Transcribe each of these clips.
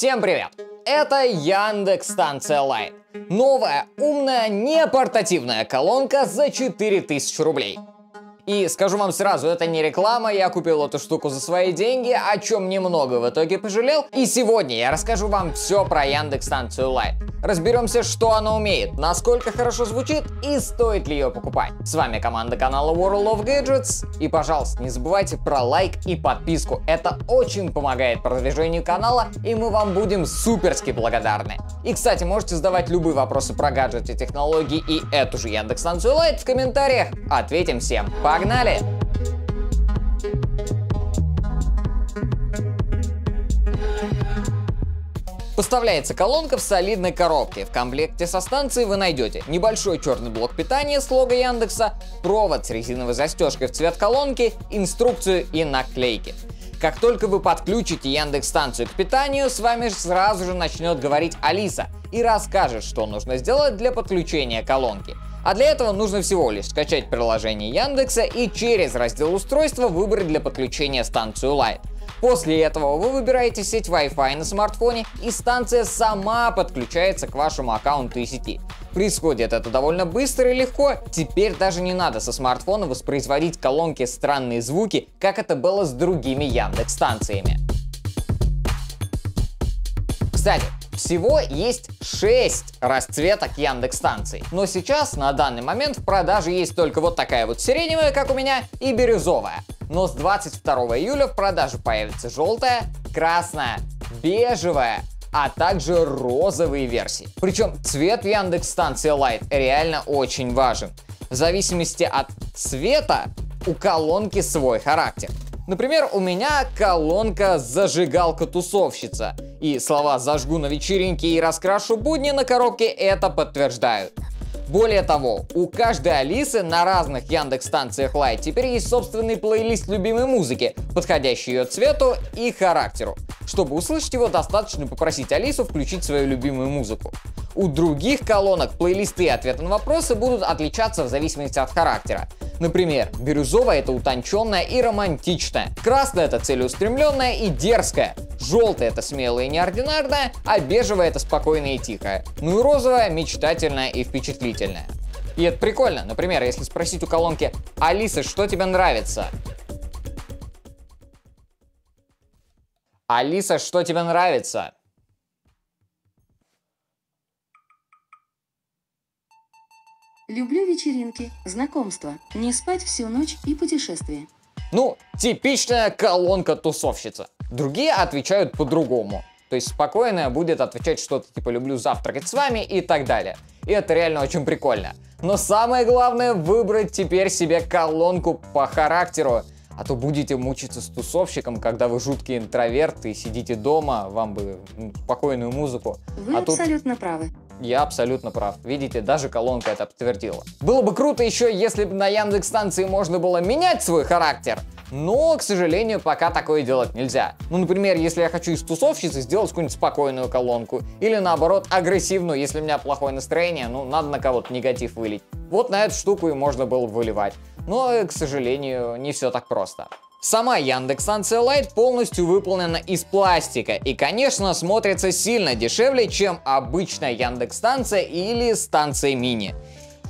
Всем привет! Это Яндекс Станция Лайт. Новая, умная, не портативная колонка за 4000 рублей. И скажу вам сразу, это не реклама, я купил эту штуку за свои деньги, о чем немного в итоге пожалел. И сегодня я расскажу вам все про Яндекс станцию Лайт. Разберемся, что она умеет, насколько хорошо звучит и стоит ли ее покупать. С вами команда канала World of Gadgets. И, пожалуйста, не забывайте про лайк и подписку. Это очень помогает продвижению канала, и мы вам будем суперски благодарны. И, кстати, можете задавать любые вопросы про гаджеты, технологии и эту же Яндекс станцию Лайт в комментариях. Ответим всем. Погнали! Поставляется колонка в солидной коробке. В комплекте со станцией вы найдете небольшой черный блок питания с лого Яндекса, провод с резиновой застежкой в цвет колонки, инструкцию и наклейки. Как только вы подключите Яндекс станцию к питанию, с вами сразу же начнет говорить Алиса и расскажет, что нужно сделать для подключения колонки. А для этого нужно всего лишь скачать приложение Яндекса и через раздел устройства выбрать для подключения станцию Lite. После этого вы выбираете сеть Wi-Fi на смартфоне и станция сама подключается к вашему аккаунту и сети. Происходит это довольно быстро и легко, теперь даже не надо со смартфона воспроизводить колонки странные звуки, как это было с другими Яндекс станциями. Кстати, всего есть 6 расцветок Яндекс станций. Но сейчас, на данный момент, в продаже есть только вот такая вот сиреневая, как у меня, и бирюзовая. Но с 22 июля в продажу появится желтая, красная, бежевая, а также розовые версии. Причем цвет Яндекс станции Light реально очень важен. В зависимости от цвета у колонки свой характер. Например, у меня колонка «Зажигалка-тусовщица». И слова «зажгу на вечеринке» и «раскрашу будни» на коробке это подтверждают. Более того, у каждой Алисы на разных Яндекс станциях Лайт теперь есть собственный плейлист любимой музыки, подходящий ее цвету и характеру. Чтобы услышать его, достаточно попросить Алису включить свою любимую музыку. У других колонок плейлисты и ответы на вопросы будут отличаться в зависимости от характера. Например, бирюзовая это утонченная и романтичная, красная это целеустремленная и дерзкая, желтая это смелая и неординарная, а бежевая это спокойная и тихая, ну и розовая мечтательная и впечатлительная. И это прикольно. Например, если спросить у колонки «Алиса, что тебе нравится?» Алиса, что тебе нравится? Люблю вечеринки, знакомства, не спать всю ночь и путешествия. Ну, типичная колонка-тусовщица. Другие отвечают по-другому. То есть спокойная будет отвечать что-то типа «люблю завтракать с вами» и так далее. И это реально очень прикольно. Но самое главное выбрать теперь себе колонку по характеру. А то будете мучиться с тусовщиком, когда вы жуткий интроверт и сидите дома, вам бы спокойную музыку. Вы а абсолютно тут... правы. Я абсолютно прав. Видите, даже колонка это подтвердила. Было бы круто еще, если бы на Яндекс станции можно было менять свой характер. Но, к сожалению, пока такое делать нельзя. Ну, например, если я хочу из тусовщицы сделать какую-нибудь спокойную колонку. Или наоборот, агрессивную, если у меня плохое настроение, ну, надо на кого-то негатив вылить. Вот на эту штуку и можно было выливать. Но, к сожалению, не все так просто. Сама Яндекс станция Lite полностью выполнена из пластика и, конечно, смотрится сильно дешевле, чем обычная Яндекс станция или станция мини.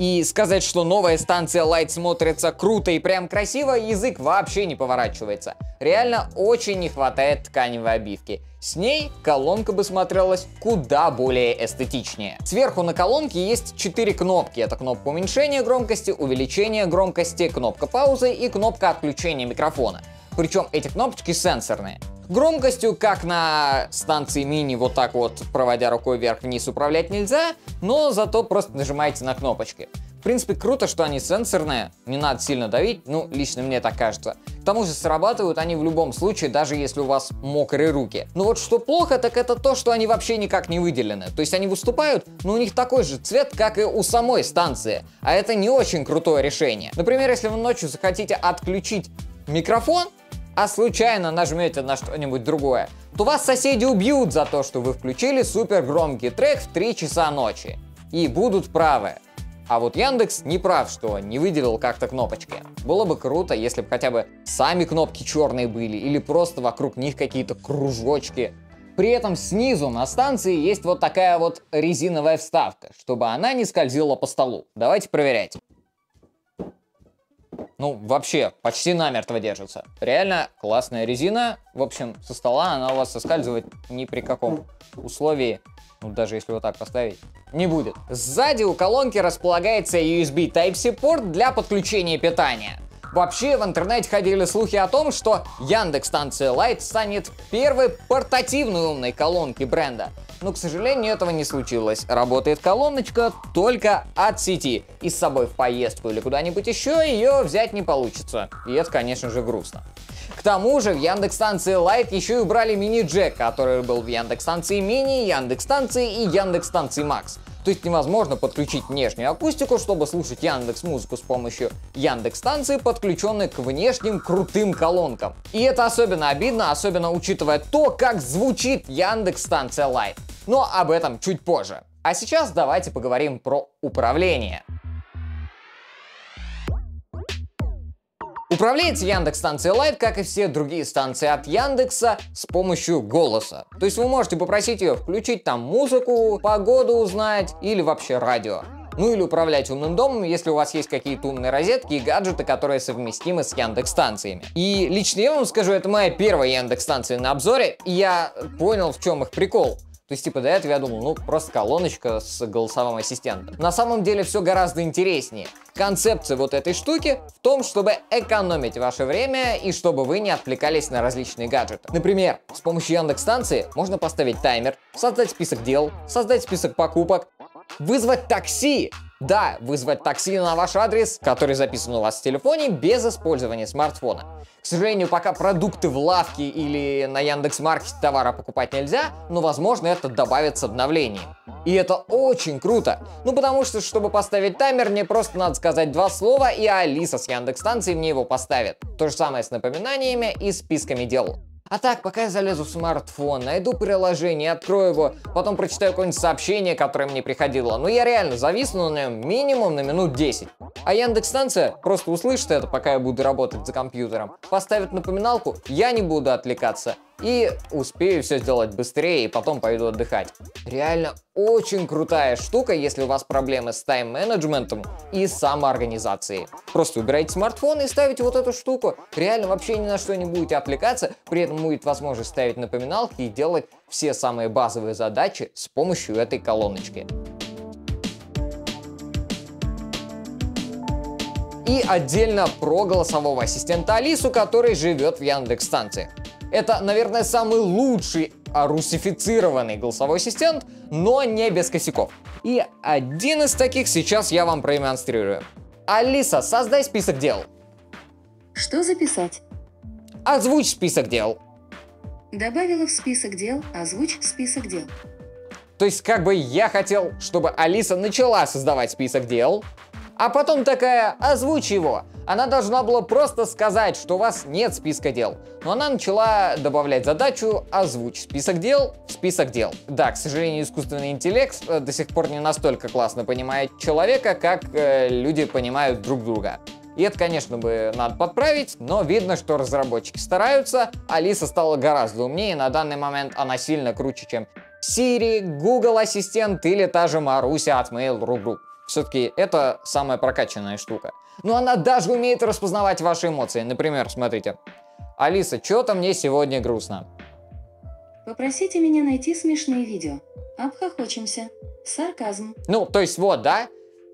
И сказать, что новая станция Light смотрится круто и прям красиво, язык вообще не поворачивается. Реально очень не хватает тканевой обивки. С ней колонка бы смотрелась куда более эстетичнее. Сверху на колонке есть 4 кнопки. Это кнопка уменьшения громкости, увеличения громкости, кнопка паузы и кнопка отключения микрофона. Причем эти кнопочки сенсорные. Громкостью, как на станции мини, вот так вот, проводя рукой вверх-вниз, управлять нельзя, но зато просто нажимаете на кнопочки. В принципе, круто, что они сенсорные, не надо сильно давить, ну, лично мне так кажется. Тому же срабатывают они в любом случае, даже если у вас мокрые руки. Но вот что плохо, так это то, что они вообще никак не выделены. То есть они выступают, но у них такой же цвет, как и у самой станции. А это не очень крутое решение. Например, если вы ночью захотите отключить микрофон, а случайно нажмете на что-нибудь другое, то вас соседи убьют за то, что вы включили супер громкий трек в 3 часа ночи. И будут правы. А вот Яндекс не прав, что не выделил как-то кнопочки. Было бы круто, если бы хотя бы сами кнопки черные были, или просто вокруг них какие-то кружочки. При этом снизу на станции есть вот такая вот резиновая вставка, чтобы она не скользила по столу. Давайте проверять. Ну, вообще, почти намертво держится. Реально классная резина. В общем, со стола она у вас соскальзывать ни при каком условии, ну, даже если вот так поставить, не будет. Сзади у колонки располагается USB Type-C порт для подключения питания. Вообще в интернете ходили слухи о том, что Яндекс станция Lite станет первой портативной умной колонкой бренда. Но, к сожалению, этого не случилось. Работает колоночка только от сети. И с собой в поездку или куда-нибудь еще ее взять не получится. И это, конечно же, грустно. К тому же в Яндекс станции Lite еще и убрали мини-джек, который был в Яндекс станции Мини, Яндекс станции и Яндекс станции Макс. То есть невозможно подключить внешнюю акустику, чтобы слушать Яндекс Музыку с помощью Яндекс станции, подключенной к внешним крутым колонкам. И это особенно обидно, особенно учитывая то, как звучит Яндекс станция Lite. Но об этом чуть позже. А сейчас давайте поговорим про управление. Управляется Яндекс станция Lite, как и все другие станции от Яндекса, с помощью голоса. То есть вы можете попросить ее включить там музыку, погоду узнать или вообще радио. Ну или управлять умным домом, если у вас есть какие-то умные розетки и гаджеты, которые совместимы с Яндекс станциями. И лично я вам скажу, это моя первая Яндекс станция на обзоре, и я понял, в чем их прикол. То есть, типа, до этого я думал, ну, просто колоночка с голосовым ассистентом. На самом деле все гораздо интереснее. Концепция вот этой штуки в том, чтобы экономить ваше время и чтобы вы не отвлекались на различные гаджеты. Например, с помощью Яндекс станции можно поставить таймер, создать список дел, создать список покупок, вызвать такси да, вызвать такси на ваш адрес, который записан у вас в телефоне, без использования смартфона. К сожалению, пока продукты в лавке или на Яндекс.Маркете товара покупать нельзя, но возможно это добавится обновлением. И это очень круто. Ну потому что, чтобы поставить таймер, мне просто надо сказать два слова, и Алиса с Яндекс станции мне его поставит. То же самое с напоминаниями и списками дел. А так, пока я залезу в смартфон, найду приложение, открою его, потом прочитаю какое-нибудь сообщение, которое мне приходило, ну я реально зависну на нем минимум на минут 10. А Яндекс-станция просто услышит это, пока я буду работать за компьютером, поставит напоминалку, я не буду отвлекаться, и успею все сделать быстрее и потом пойду отдыхать. Реально очень крутая штука, если у вас проблемы с тайм-менеджментом и самоорганизацией. Просто убирайте смартфон и ставите вот эту штуку. Реально вообще ни на что не будете отвлекаться, при этом будет возможность ставить напоминалки и делать все самые базовые задачи с помощью этой колоночки. И отдельно про голосового ассистента Алису, который живет в Яндекс станциях. Это, наверное, самый лучший русифицированный голосовой ассистент, но не без косяков. И один из таких сейчас я вам продемонстрирую. Алиса, создай список дел. Что записать? Озвучь список дел. Добавила в список дел, озвучь список дел. То есть как бы я хотел, чтобы Алиса начала создавать список дел, а потом такая, озвучь его. Она должна была просто сказать, что у вас нет списка дел. Но она начала добавлять задачу озвучь список дел в список дел. Да, к сожалению, искусственный интеллект э, до сих пор не настолько классно понимает человека, как э, люди понимают друг друга. И это, конечно, бы надо подправить, но видно, что разработчики стараются. Алиса стала гораздо умнее, на данный момент она сильно круче, чем Siri, Google Ассистент или та же Маруся от Mail.ru Group. Все-таки это самая прокачанная штука. Но она даже умеет распознавать ваши эмоции. Например, смотрите. Алиса, что-то мне сегодня грустно. Попросите меня найти смешные видео. Обхохочемся. Сарказм. Ну, то есть вот, да?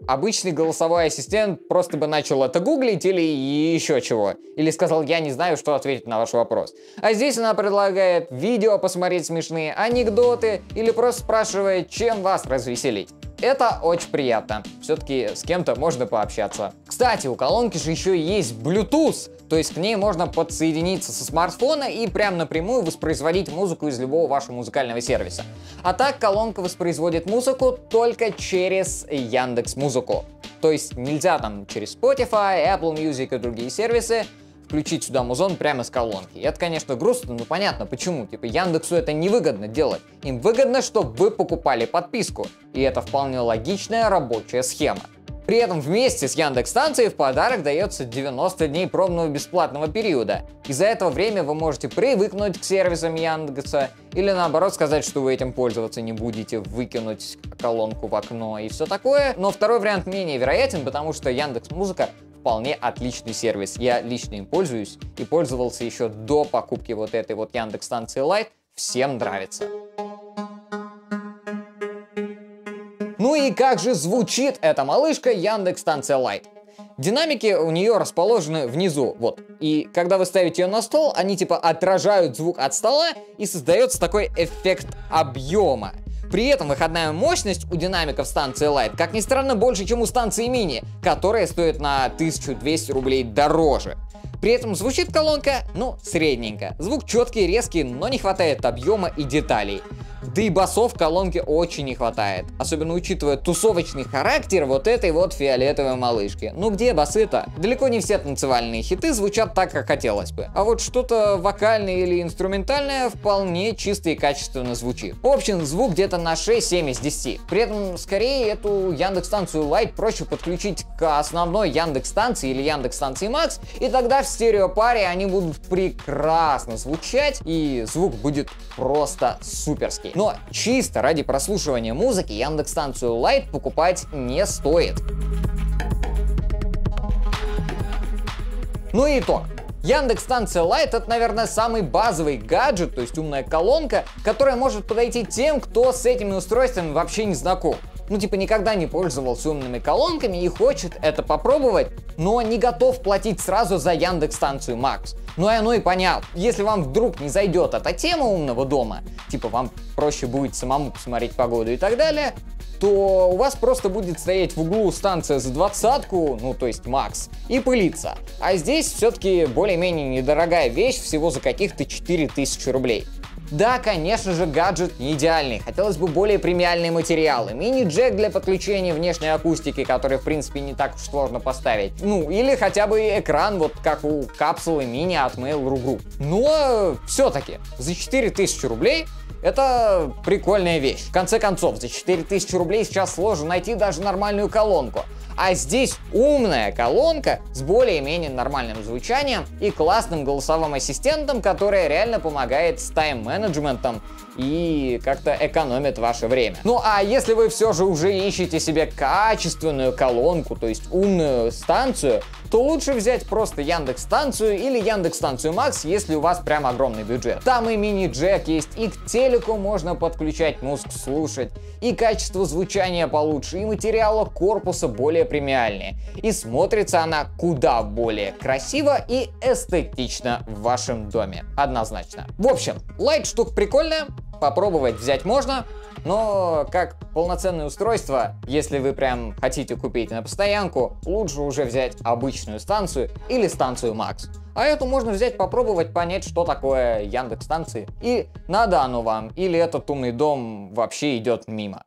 Обычный голосовой ассистент просто бы начал это гуглить или еще чего. Или сказал, я не знаю, что ответить на ваш вопрос. А здесь она предлагает видео посмотреть смешные, анекдоты или просто спрашивает, чем вас развеселить. Это очень приятно. Все-таки с кем-то можно пообщаться. Кстати, у колонки же еще есть Bluetooth. То есть к ней можно подсоединиться со смартфона и прям напрямую воспроизводить музыку из любого вашего музыкального сервиса. А так колонка воспроизводит музыку только через Яндекс Музыку. То есть нельзя там через Spotify, Apple Music и другие сервисы включить сюда музон прямо с колонки. И это, конечно, грустно, но понятно почему. Типа Яндексу это невыгодно делать. Им выгодно, чтобы вы покупали подписку. И это вполне логичная рабочая схема. При этом вместе с Яндекс станцией в подарок дается 90 дней пробного бесплатного периода. И за это время вы можете привыкнуть к сервисам Яндекса или наоборот сказать, что вы этим пользоваться не будете, выкинуть колонку в окно и все такое. Но второй вариант менее вероятен, потому что Яндекс Музыка вполне отличный сервис. Я лично им пользуюсь и пользовался еще до покупки вот этой вот Яндекс станции Lite. Всем нравится. Ну и как же звучит эта малышка Яндекс станция Lite? Динамики у нее расположены внизу, вот. И когда вы ставите ее на стол, они типа отражают звук от стола и создается такой эффект объема. При этом выходная мощность у динамиков станции Light, как ни странно, больше, чем у станции Mini, которая стоит на 1200 рублей дороже. При этом звучит колонка, ну, средненько. Звук четкий, резкий, но не хватает объема и деталей. Да и басов в колонке очень не хватает, особенно учитывая тусовочный характер вот этой вот фиолетовой малышки. Ну где басы-то? Далеко не все танцевальные хиты звучат так, как хотелось бы. А вот что-то вокальное или инструментальное вполне чисто и качественно звучит. В общем, звук где-то на 6-7 из 10. При этом, скорее, эту Яндекс станцию Lite проще подключить к основной Яндекс станции или Яндекс станции Max, и тогда в стереопаре они будут прекрасно звучать, и звук будет просто суперский. Но чисто ради прослушивания музыки Яндекс станцию Lite покупать не стоит. Ну и итог. Яндекс станция Lite это, наверное, самый базовый гаджет, то есть умная колонка, которая может подойти тем, кто с этими устройствами вообще не знаком ну типа никогда не пользовался умными колонками и хочет это попробовать, но не готов платить сразу за Яндекс станцию Max. Ну и оно и понятно. Если вам вдруг не зайдет эта тема умного дома, типа вам проще будет самому посмотреть погоду и так далее, то у вас просто будет стоять в углу станция за двадцатку, ну то есть Макс, и пылиться. А здесь все-таки более-менее недорогая вещь, всего за каких-то 4000 рублей. Да, конечно же, гаджет не идеальный. Хотелось бы более премиальные материалы. Мини-джек для подключения внешней акустики, который, в принципе, не так уж сложно поставить. Ну, или хотя бы экран, вот как у капсулы мини от Mail.ru Group. Но все-таки за 4000 рублей это прикольная вещь. В конце концов, за 4000 рублей сейчас сложно найти даже нормальную колонку. А здесь умная колонка с более-менее нормальным звучанием и классным голосовым ассистентом, которая реально помогает с тайм-менеджментом и как-то экономит ваше время. Ну а если вы все же уже ищете себе качественную колонку, то есть умную станцию, то лучше взять просто Яндекс станцию или Яндекс станцию Макс, если у вас прям огромный бюджет. Там и мини-джек есть, и к телеку можно подключать музыку слушать, и качество звучания получше, и материалы корпуса более премиальные. И смотрится она куда более красиво и эстетично в вашем доме. Однозначно. В общем, лайт штука прикольная, попробовать взять можно, но как полноценное устройство, если вы прям хотите купить на постоянку, лучше уже взять обычную станцию или станцию Max. А эту можно взять, попробовать, понять, что такое Яндекс станции. И надо оно вам, или этот умный дом вообще идет мимо.